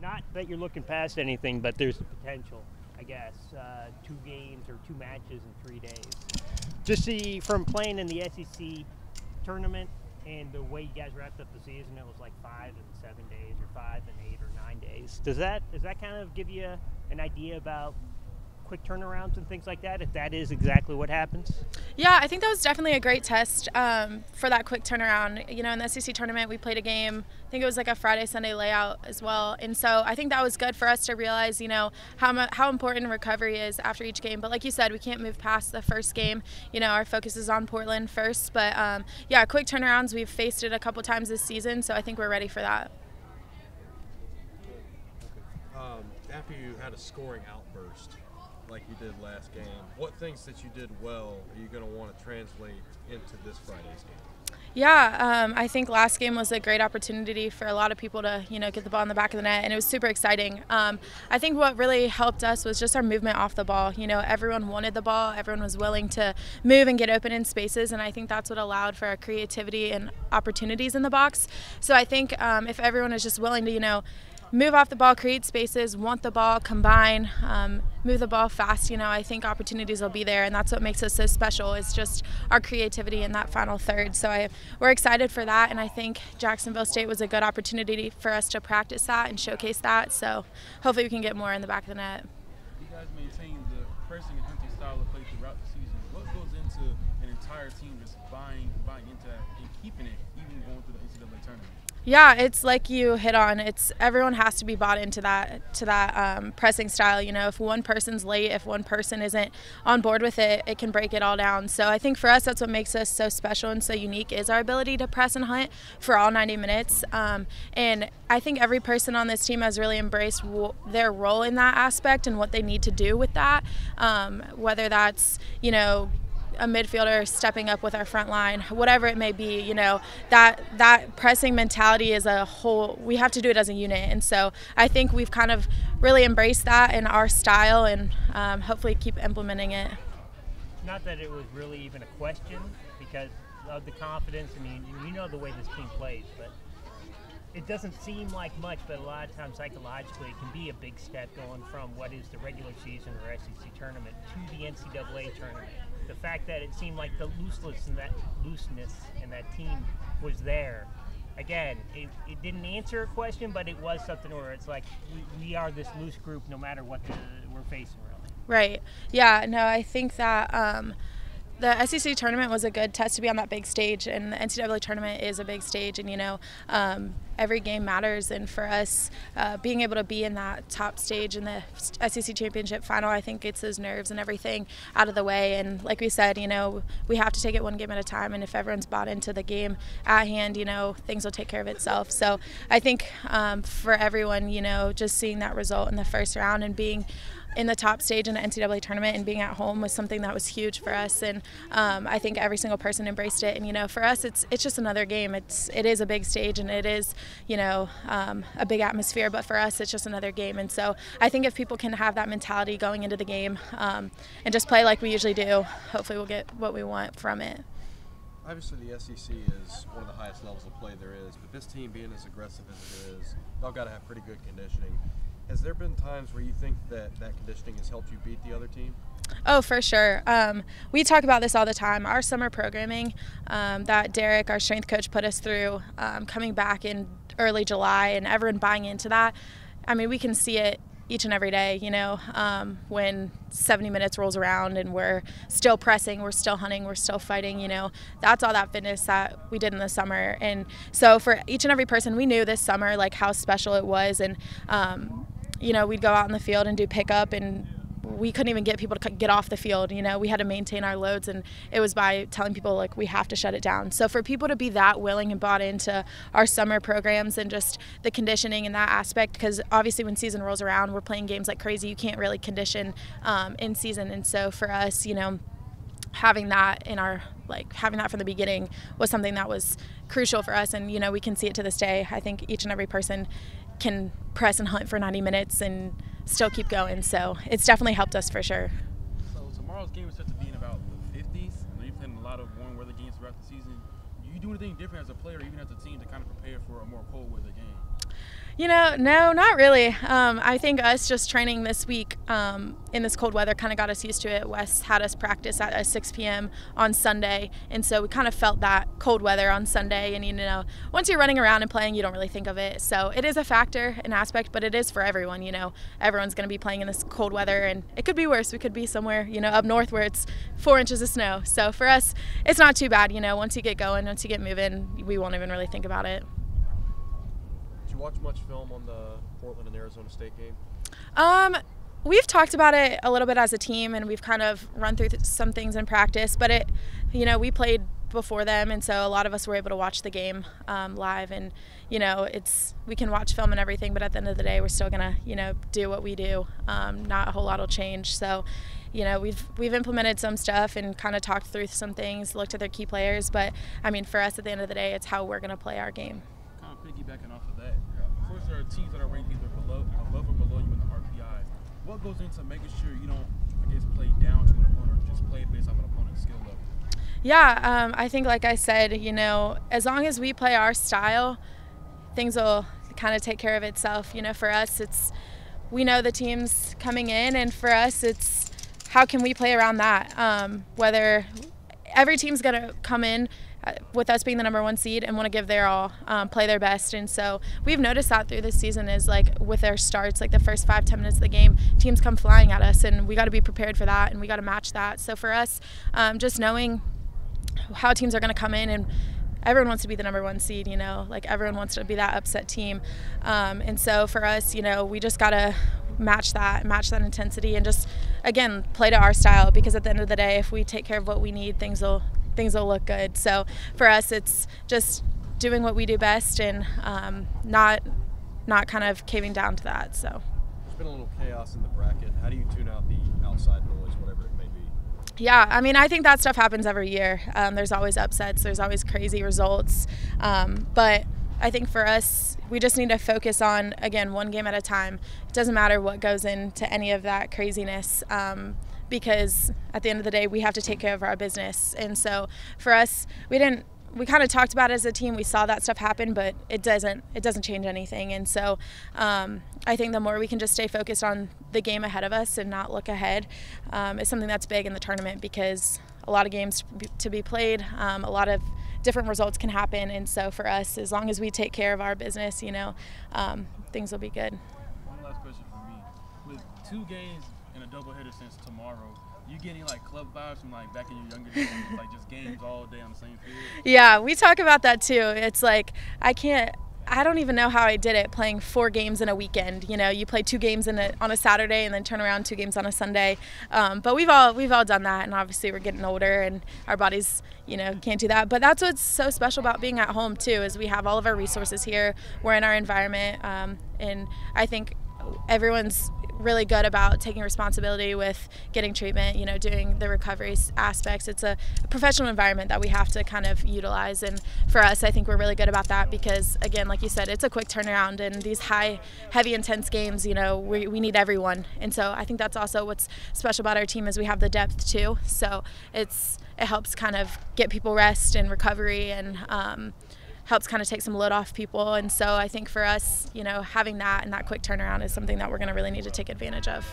not that you're looking past anything, but there's the potential, I guess, uh, two games or two matches in three days. Just see from playing in the SEC tournament and the way you guys wrapped up the season, it was like five and seven days, or five and eight or nine days. Does that does that kind of give you an idea about quick turnarounds and things like that if that is exactly what happens? Yeah, I think that was definitely a great test um, for that quick turnaround. You know, in the SEC tournament, we played a game. I think it was like a Friday Sunday layout as well, and so I think that was good for us to realize, you know, how how important recovery is after each game. But like you said, we can't move past the first game. You know, our focus is on Portland first. But um, yeah, quick turnarounds. We've faced it a couple times this season, so I think we're ready for that. Um, after you had a scoring outburst, like you did last game. What things that you did well are you going to want to translate into this Friday's game? Yeah, um, I think last game was a great opportunity for a lot of people to, you know, get the ball in the back of the net, and it was super exciting. Um, I think what really helped us was just our movement off the ball. You know, everyone wanted the ball, everyone was willing to move and get open in spaces, and I think that's what allowed for our creativity and opportunities in the box. So I think um, if everyone is just willing to, you know, move off the ball, create spaces, want the ball, combine, um, move the ball fast. You know, I think opportunities will be there, and that's what makes us so special. It's just our creativity in that final third. So I, we're excited for that, and I think Jacksonville State was a good opportunity for us to practice that and showcase that. So hopefully we can get more in the back of the net. You guys maintain the pressing and hunting style of play throughout the season. What goes into an entire team just buying, buying into that and keeping it even going through the NCAA tournament? Yeah, it's like you hit on. It's everyone has to be bought into that to that um, pressing style. You know, if one person's late, if one person isn't on board with it, it can break it all down. So I think for us, that's what makes us so special and so unique is our ability to press and hunt for all 90 minutes. Um, and I think every person on this team has really embraced their role in that aspect and what they need to do with that. Um, whether that's you know a midfielder stepping up with our front line, whatever it may be, you know, that that pressing mentality is a whole we have to do it as a unit. And so I think we've kind of really embraced that in our style and um, hopefully keep implementing it. Not that it was really even a question because of the confidence. I mean, you know the way this team plays, but it doesn't seem like much, but a lot of times psychologically it can be a big step going from what is the regular season or SEC tournament to the NCAA tournament the fact that it seemed like the looseness and that looseness and that team was there. Again, it, it didn't answer a question, but it was something where it's like we, we are this loose group no matter what the, we're facing, really. Right. Yeah. No, I think that. Um, the SEC tournament was a good test to be on that big stage, and the NCAA tournament is a big stage, and you know, um, every game matters. And for us, uh, being able to be in that top stage in the SEC championship final, I think gets those nerves and everything out of the way. And like we said, you know, we have to take it one game at a time, and if everyone's bought into the game at hand, you know, things will take care of itself. So I think um, for everyone, you know, just seeing that result in the first round and being in the top stage in the NCAA tournament and being at home was something that was huge for us. And um, I think every single person embraced it. And you know, for us, it's it's just another game. It's it is a big stage and it is you know um, a big atmosphere. But for us, it's just another game. And so I think if people can have that mentality going into the game um, and just play like we usually do, hopefully we'll get what we want from it. Obviously, the SEC is one of the highest levels of play there is, but this team being as aggressive as it is, y'all got to have pretty good conditioning. Has there been times where you think that that conditioning has helped you beat the other team? Oh, for sure. Um, we talk about this all the time. Our summer programming um, that Derek, our strength coach, put us through, um, coming back in early July, and everyone buying into that. I mean, we can see it each and every day, you know, um, when 70 minutes rolls around and we're still pressing, we're still hunting, we're still fighting, you know, that's all that fitness that we did in the summer. And so for each and every person, we knew this summer, like how special it was. And, um, you know, we'd go out in the field and do pickup and we couldn't even get people to get off the field. You know, we had to maintain our loads, and it was by telling people like we have to shut it down. So for people to be that willing and bought into our summer programs and just the conditioning and that aspect, because obviously when season rolls around, we're playing games like crazy. You can't really condition um, in season, and so for us, you know having that in our like having that from the beginning was something that was crucial for us and you know we can see it to this day i think each and every person can press and hunt for 90 minutes and still keep going. So it's definitely helped us for sure. So tomorrow's game is set to be in about the 50s. I you've played a lot of warm weather games throughout the season. Do you do anything different as a player, even as a team, to kind of prepare for a more cold weather game? You know, no, not really. Um, I think us just training this week um, in this cold weather kind of got us used to it. Wes had us practice at 6 p.m. on Sunday, and so we kind of felt that cold weather on Sunday. And you know, once you're running around and playing, you don't really think of it. So it is a factor, an aspect, but it is for everyone. You know, everyone's going to be playing in this cold weather, and it could be worse. We could be somewhere, you know, up north where it's four inches of snow. So for us, it's not too bad. You know, once you get going, once you get moving, we won't even really think about it watch much film on the Portland and Arizona State game? Um, we've talked about it a little bit as a team, and we've kind of run through some things in practice. But it, you know, we played before them, and so a lot of us were able to watch the game um, live. And you know, it's we can watch film and everything, but at the end of the day, we're still gonna you know do what we do. Um, not a whole lot will change. So. You know, we've we've implemented some stuff and kind of talked through some things, looked at their key players, but I mean, for us at the end of the day, it's how we're going to play our game. Kind of piggybacking off of that, course, there are teams that are ranked either below, above or below you in the RPI. What goes into making sure you don't, I guess, play down to an opponent or just play based off an opponent's skill level? Yeah, um, I think, like I said, you know, as long as we play our style, things will kind of take care of itself. You know, for us, it's we know the teams coming in, and for us, it's how can we play around that? Um, whether every team's going to come in uh, with us being the number one seed and want to give their all, um, play their best. And so we've noticed that through this season is like with their starts, like the first five, ten minutes of the game, teams come flying at us, and we got to be prepared for that, and we got to match that. So for us, um, just knowing how teams are going to come in and everyone wants to be the number one seed, you know, like everyone wants to be that upset team. Um, and so for us, you know, we just got to match that, match that intensity, and just, again, play to our style because at the end of the day, if we take care of what we need, things will things will look good. So for us, it's just doing what we do best and um, not not kind of caving down to that. So there's been a little chaos in the bracket. How do you tune out the outside noise, whatever it may be? Yeah, I mean, I think that stuff happens every year. Um, there's always upsets. There's always crazy results, um, but. I think for us, we just need to focus on, again, one game at a time. It doesn't matter what goes into any of that craziness. Um, because at the end of the day, we have to take care of our business. And so for us, we didn't we kind of talked about it as a team. We saw that stuff happen, but it doesn't it doesn't change anything. And so um, I think the more we can just stay focused on the game ahead of us and not look ahead um, is something that's big in the tournament because a lot of games to be played, um, a lot of different results can happen. And so for us, as long as we take care of our business, you know, um, things will be good. One last question for me: with two games in a doubleheader since tomorrow. You getting like club vibes from like back in your younger days, like just games all day on the same field? Yeah, we talk about that too. It's like I can't. I don't even know how I did it playing four games in a weekend. You know, you play two games in a, on a Saturday and then turn around two games on a Sunday. Um, but we've all we've all done that, and obviously we're getting older and our bodies, you know, can't do that. But that's what's so special about being at home too, is we have all of our resources here. We're in our environment, um, and I think everyone's really good about taking responsibility with getting treatment, you know, doing the recovery aspects. It's a professional environment that we have to kind of utilize. And for us, I think we're really good about that because, again, like you said, it's a quick turnaround. And these high, heavy, intense games, you know, we, we need everyone. And so I think that's also what's special about our team is we have the depth too. So it's it helps kind of get people rest and recovery and um, helps kind of take some load off people. And so I think for us, you know, having that and that quick turnaround is something that we're going to really need to take advantage of.